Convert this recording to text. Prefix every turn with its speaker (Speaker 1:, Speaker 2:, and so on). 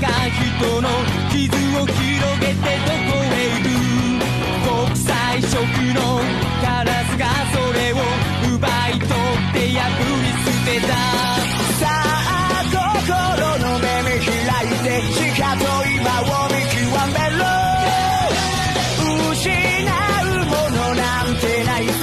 Speaker 1: 道の中人の傷を広げてどこへ行く？国際色のカラスがそれを奪い取って破り捨てた。さあ心の目見開いてしかと今を見極めろ。失うものなんてないさ。